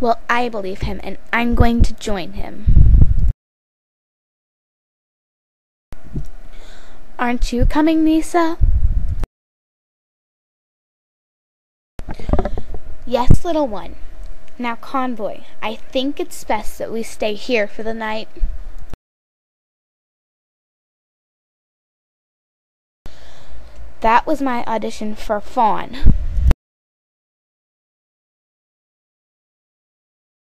Well, I believe him, and I'm going to join him. Aren't you coming, Nisa? Yes, little one. Now, Convoy, I think it's best that we stay here for the night. That was my audition for Fawn.